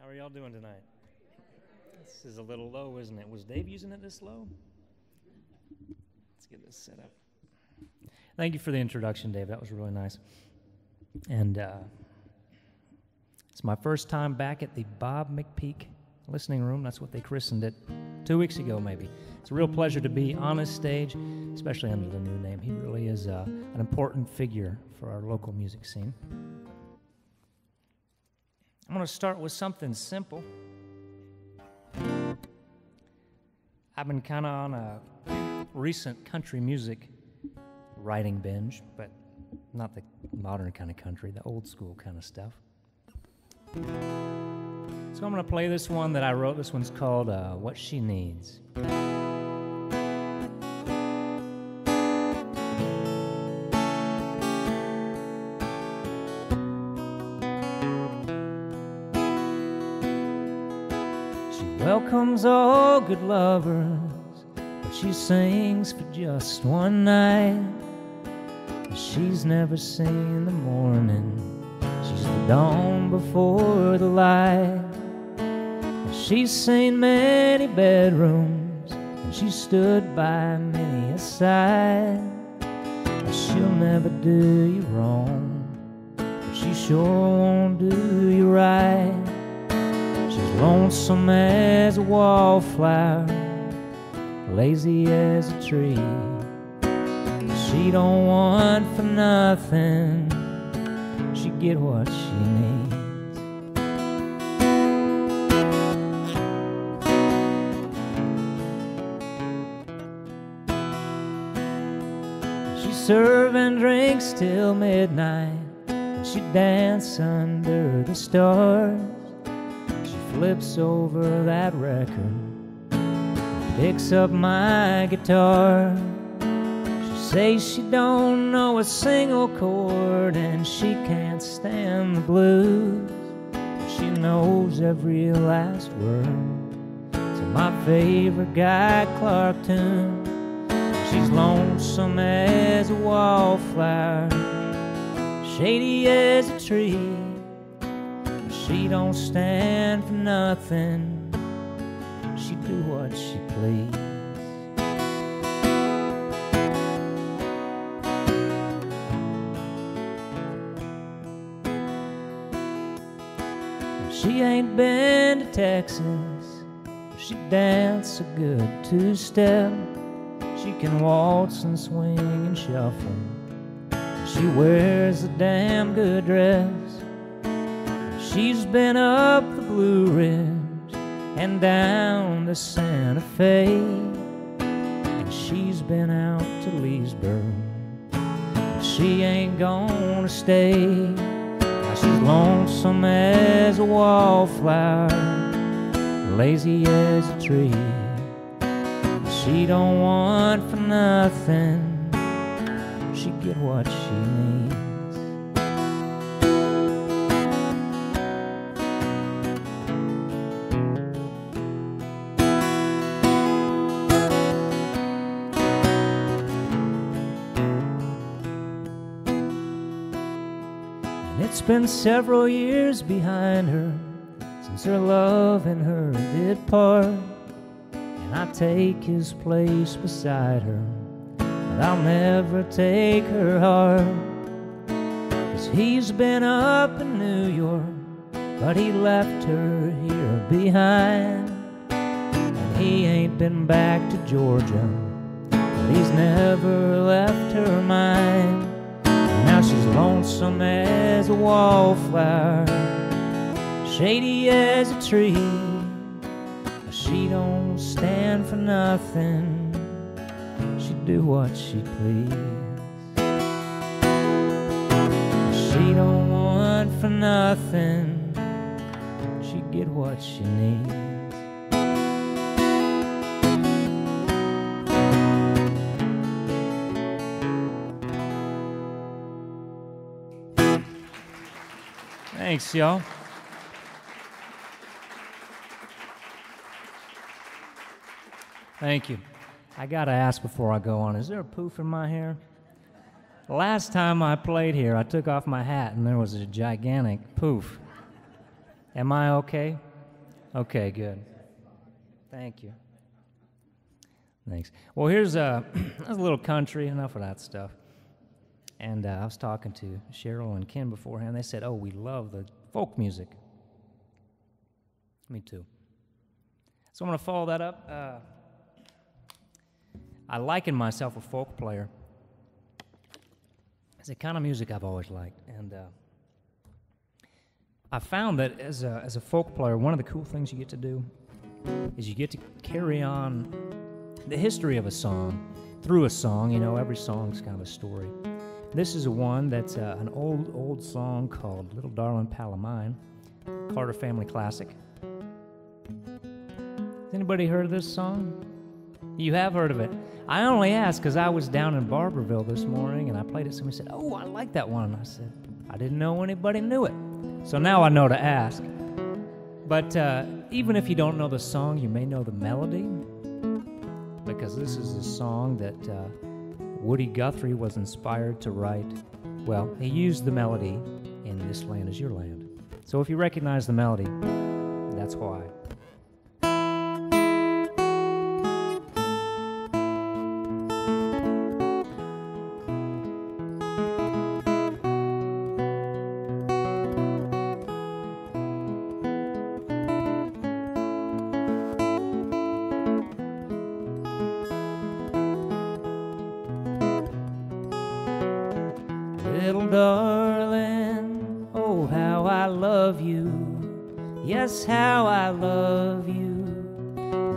How are y'all doing tonight? This is a little low, isn't it? Was Dave using it this low? Let's get this set up. Thank you for the introduction, Dave. That was really nice. And uh, it's my first time back at the Bob McPeak listening room. That's what they christened it two weeks ago, maybe. It's a real pleasure to be on his stage, especially under the new name. He really is uh, an important figure for our local music scene. Going to start with something simple. I've been kind of on a recent country music writing binge, but not the modern kind of country, the old school kind of stuff. So I'm going to play this one that I wrote. This one's called uh, What She Needs. Good lovers, but she sings for just one night. She's never seen the morning. She's the dawn before the light. She's seen many bedrooms, and she stood by many a side. She'll never do you wrong, but she sure won't do you right. She's lonesome as a wallflower, lazy as a tree. She don't want for nothing. She get what she needs. She serve and drinks till midnight. She dance under the stars. Flips over that record, picks up my guitar. She says she don't know a single chord and she can't stand the blues. She knows every last word to my favorite Guy Clark tune. She's lonesome as a wallflower, shady as a tree. She don't stand for nothing. She do what she please. She ain't been to Texas. She dance a good two-step. She can waltz and swing and shuffle. She wears a damn good dress. She's been up the Blue Ridge and down to Santa Fe. And she's been out to Leesburg. She ain't gonna stay. Now she's lonesome as a wallflower, lazy as a tree. She don't want for nothing. She get what she needs. And it's been several years behind her since her love and her did part. And I take his place beside her, but I'll never take her heart. Cause he's been up in New York, but he left her here behind. And he ain't been back to Georgia, but he's never left her mind. She's lonesome as a wallflower, shady as a tree. She don't stand for nothing. She do what she please. She don't want for nothing. She get what she needs. Thanks, y'all. Thank you. I gotta ask before I go on is there a poof in my hair? Last time I played here, I took off my hat and there was a gigantic poof. Am I okay? Okay, good. Thank you. Thanks. Well, here's uh, a, a little country, enough of that stuff. And uh, I was talking to Cheryl and Ken beforehand. They said, Oh, we love the folk music. Me too. So I'm going to follow that up. Uh, I liken myself a folk player. It's the kind of music I've always liked. And uh, I found that as a, as a folk player, one of the cool things you get to do is you get to carry on the history of a song through a song. You know, every song's kind of a story. This is one that's uh, an old, old song called Little Darling Pal of Mine, Carter Family Classic. Has anybody heard of this song? You have heard of it. I only asked because I was down in Barberville this morning and I played it. Somebody said, Oh, I like that one. I said, I didn't know anybody knew it. So now I know to ask. But uh, even if you don't know the song, you may know the melody because this is a song that uh, Woody Guthrie was inspired to write. Well, he used the melody in This Land Is Your Land. So if you recognize the melody, that's why. Little darling, oh, how I love you. Yes, how I love you.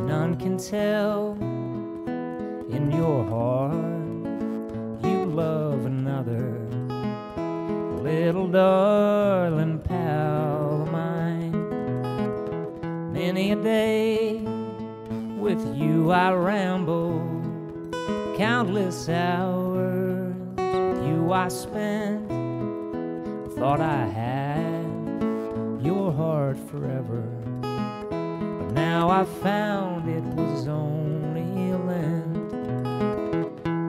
None can tell in your heart you love another. Little darling pal of mine. Many a day with you I ramble, countless hours I spent. Thought I had your heart forever, but now I found it was only a lent.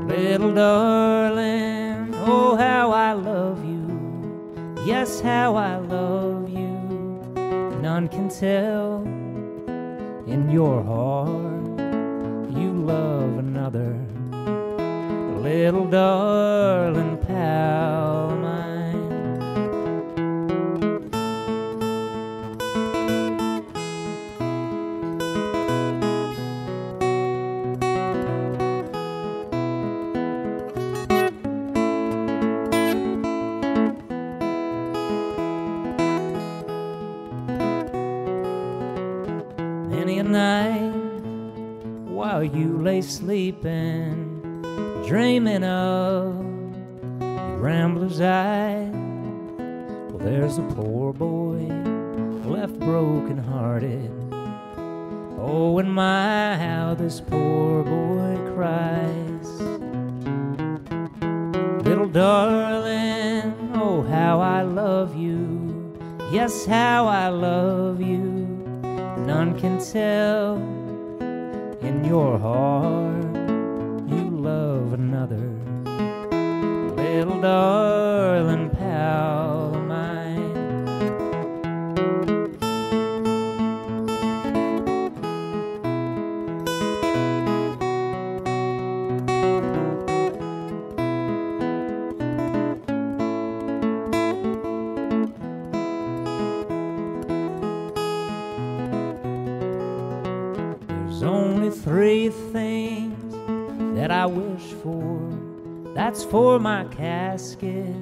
Little darling, oh how I love you. Yes, how I love you. None can tell in your heart you love another little darling pal of mine. Many a night while you lay sleeping dreaming of your rambler's eye. Well, there's a poor boy left broken hearted. Oh, and my, how this poor boy cries. Little darling, oh, how I love you. Yes, how I love you. None can tell in your heart another little darling pal of mine. There's only three things that I wish for. That's for my casket,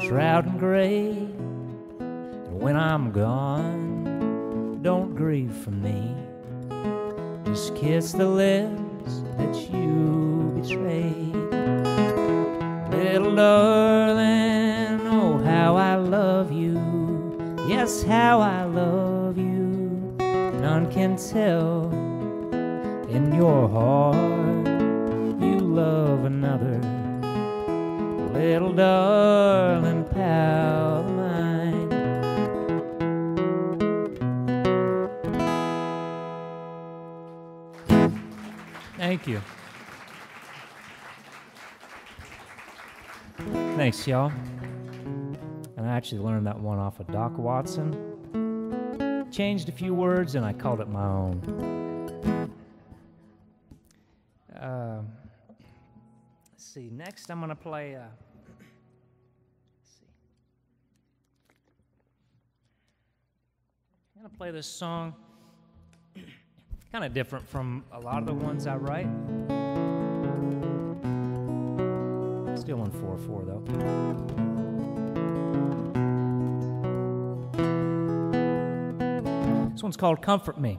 shroud and grave. And when I'm gone, don't grieve for me. Just kiss the lips that you betrayed. Little darling, oh, how I love you. Yes, how I love you. None can tell little darling pal of mine. Thank you. Thanks, y'all. And I actually learned that one off of Doc Watson. changed a few words, and I called it my own. Uh, let's see. Next, I'm going to play. Uh, Going to play this song. kind of different from a lot of the ones I write. Still in 4 4, though. This one's called Comfort Me.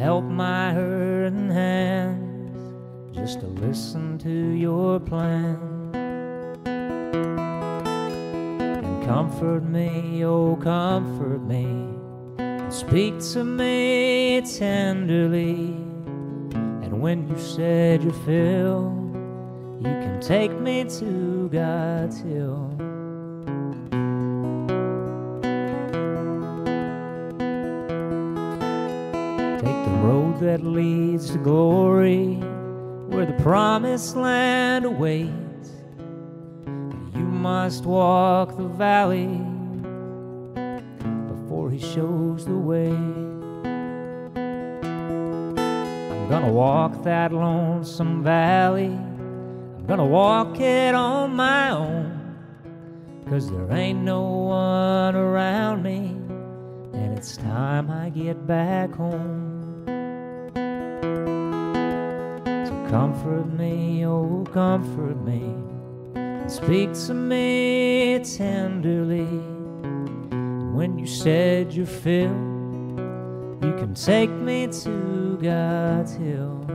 Help my hurting hands, just to listen to your plan. And comfort me, oh, comfort me, and speak to me tenderly. And when you said you feel, you can take me to God's hill. That leads to glory, where the promised land awaits. You must walk the valley before He shows the way. I'm gonna walk that lonesome valley, I'm gonna walk it on my own. Cause there ain't no one around me, and it's time I get back home. Comfort me, oh, comfort me. Speak to me tenderly. When you said you feel, you can take me to God's hill.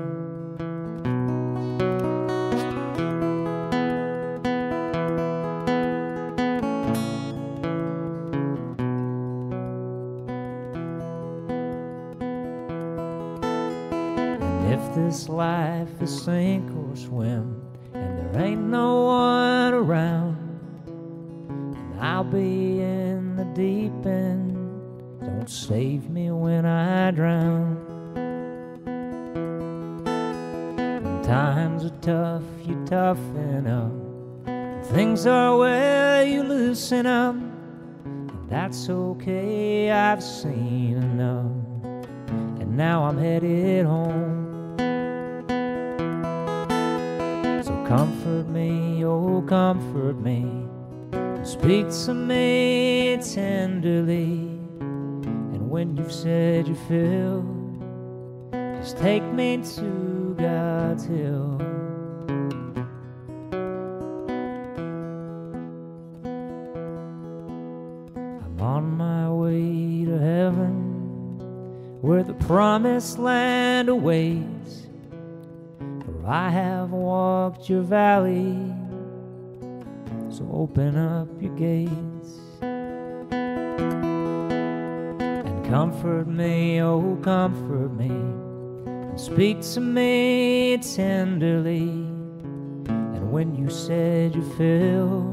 This life is sink or swim, and there ain't no one around. And I'll be in the deep end. Don't save me when I drown. When times are tough, you toughen up. When things are well, you loosen up. And that's okay, I've seen enough. And now I'm headed home. Comfort me, oh, comfort me. Speak to me tenderly. And when you've said you feel, just take me to God's hill. I'm on my way to heaven, where the promised land awaits I have walked your valley, so open up your gates and comfort me, oh, comfort me, and speak to me tenderly. And when you said you feel,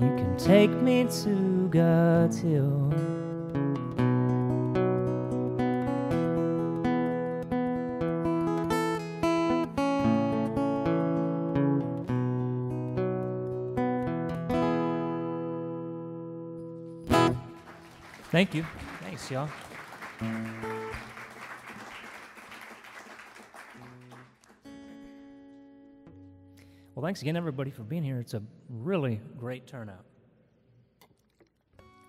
you can take me to God's hill. Thank you. Thanks, y'all. Well, thanks again, everybody, for being here. It's a really great turnout.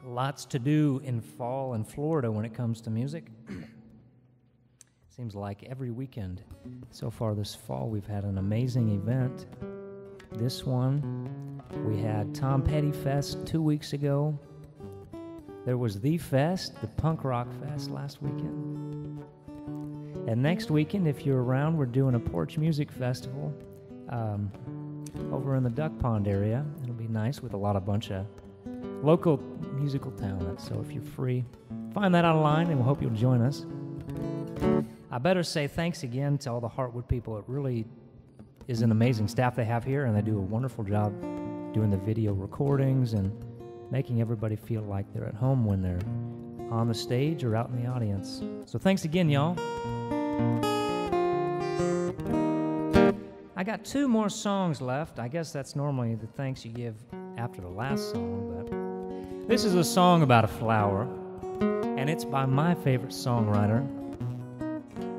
Lots to do in fall in Florida when it comes to music. Seems like every weekend so far this fall we've had an amazing event. This one, we had Tom Petty Fest two weeks ago. There was the fest, the punk rock fest last weekend. And next weekend, if you're around, we're doing a porch music festival um, over in the Duck Pond area. It'll be nice with a lot of bunch of local musical talent. So if you're free, find that online and we hope you'll join us. I better say thanks again to all the Heartwood people. It really is an amazing staff they have here, and they do a wonderful job doing the video recordings and making everybody feel like they're at home when they're on the stage or out in the audience. So thanks again, y'all. I got two more songs left. I guess that's normally the thanks you give after the last song, but this is a song about a flower, and it's by my favorite songwriter.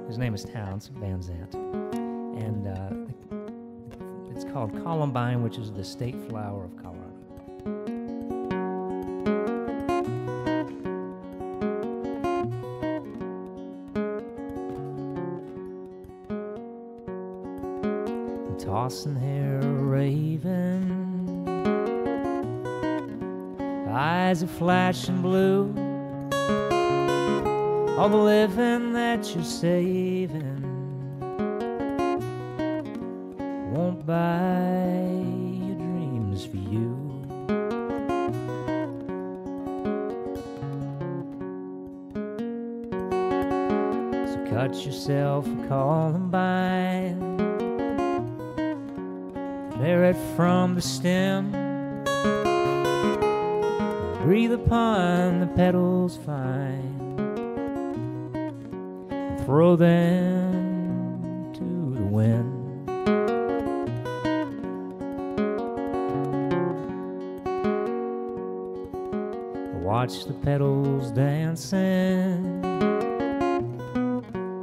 His name is Townes Van Zandt, and uh, it's called Columbine, which is the state flower of Colorado. Eyes are flashing blue. All the living that you're saving won't buy your dreams for you. So cut yourself a columbine Tear it from the stem. Breathe upon the petals fine. And throw them to the wind. Watch the petals dancing.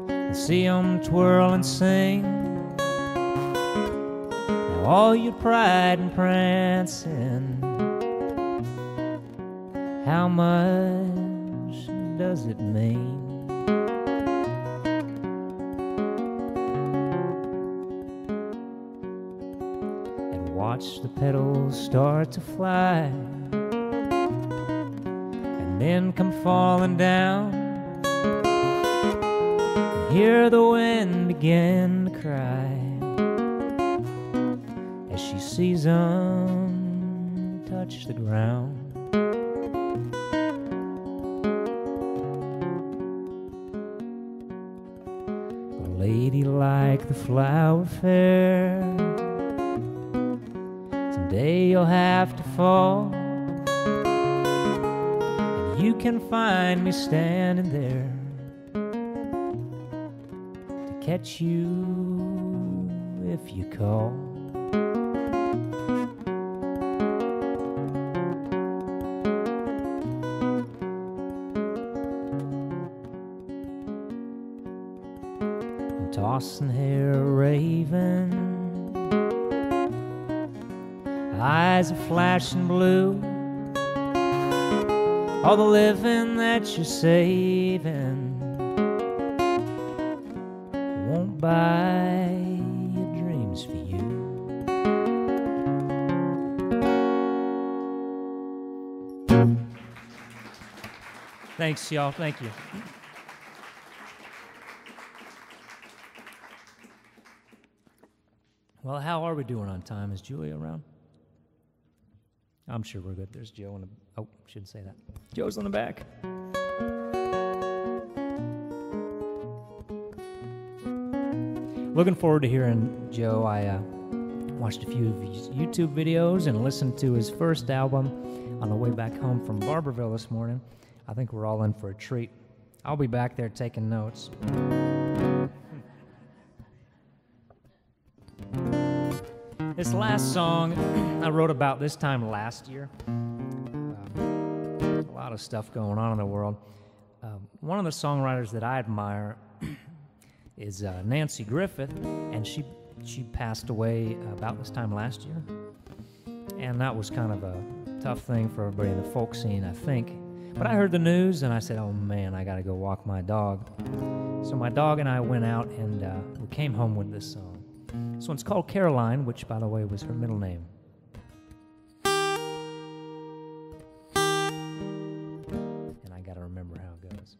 And see them twirl and sing Now all your pride and prancing. How much does it mean? And watch the petals start to fly and then come falling down. And hear the wind begin to cry as she sees them touch the ground. Fair, someday you'll have to fall. And you can find me standing there to catch you if you call. Flashing blue. All the living that you're saving won't buy your dreams for you. Thanks, y'all. Thank you. Well, how are we doing on time? Is Julia around? I'm sure we're good. There's Joe in the. Oh, shouldn't say that. Joe's on the back. Looking forward to hearing Joe. I uh, watched a few of his YouTube videos and listened to his first album on the way back home from Barberville this morning. I think we're all in for a treat. I'll be back there taking notes. This last song I wrote about this time last year. Um, a lot of stuff going on in the world. Um, one of the songwriters that I admire is uh, Nanci Griffith, and she she passed away about this time last year, and that was kind of a tough thing for everybody in the folk scene, I think. But I heard the news and I said, "Oh man, I got to go walk my dog." So my dog and I went out and uh, we came home with this song. This one's called Caroline, which, by the way, was her middle name. And I got to remember how it goes.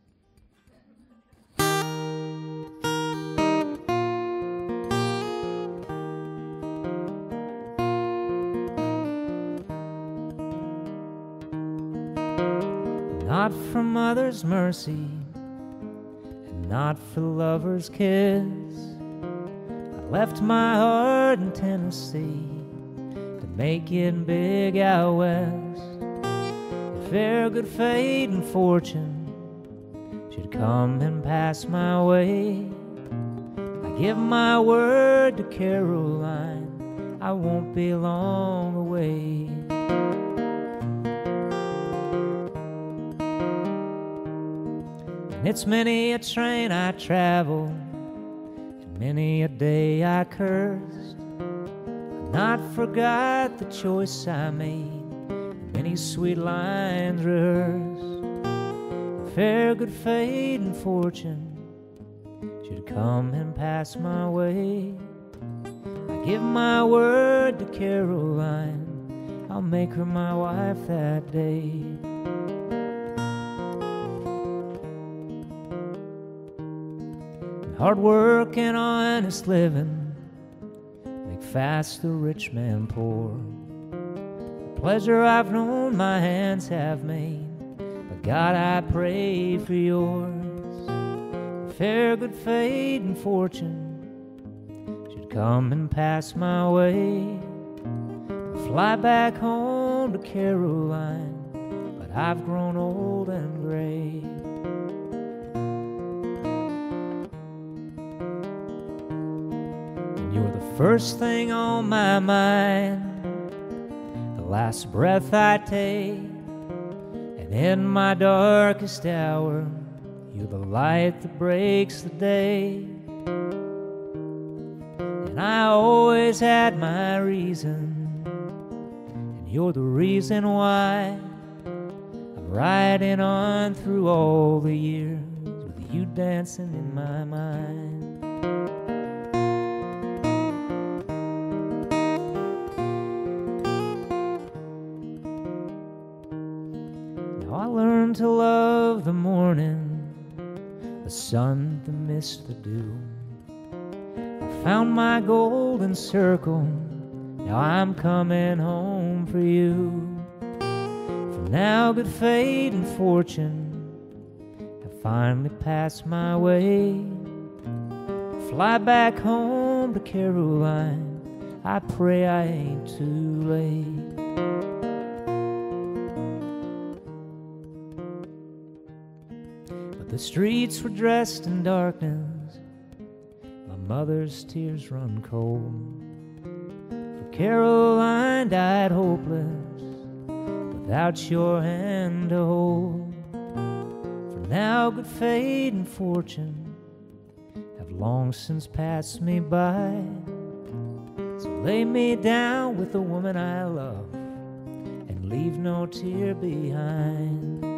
Not for mother's mercy, and not for lover's kiss Left my heart in Tennessee to make it big out west. If e'er good fate and fortune should come and pass my way, I give my word to Caroline, I won't be long away. And it's many a train I travel, and many a day I cursed. Not forgot the choice I made, many sweet lines rehearsed. Fair good fate and fortune should come and pass my way. I give my word to Caroline, I'll make her my wife that day. Hard work and honest living make fast the rich man poor. The pleasure I've known my hands have made, but God I pray for yours. Fair good fate and fortune should come and pass my way. Fly back home to Caroline, but I've grown old and gray. First thing on my mind, the last breath I take, and in my darkest hour, you're the light that breaks the day. And I always had my reason, and you're the reason why I'm riding on through all the years with you dancing in my mind. I learned to love the morning, the sun, the mist, the dew. I found my golden circle, now I'm coming home for you. For now, good fate and fortune have finally passed my way. Fly back home to Caroline, I pray I ain't too late. The streets were dressed in darkness, my mother's tears run cold. For Caroline died hopeless, without your hand to hold. For now, good fate and fortune have long since passed me by. So lay me down with the woman I love and leave no tear behind.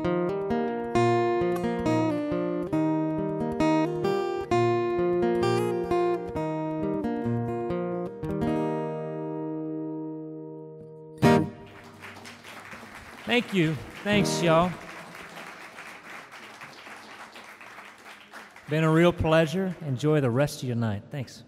Thank you. Thanks, y'all. Been a real pleasure. Enjoy the rest of your night. Thanks.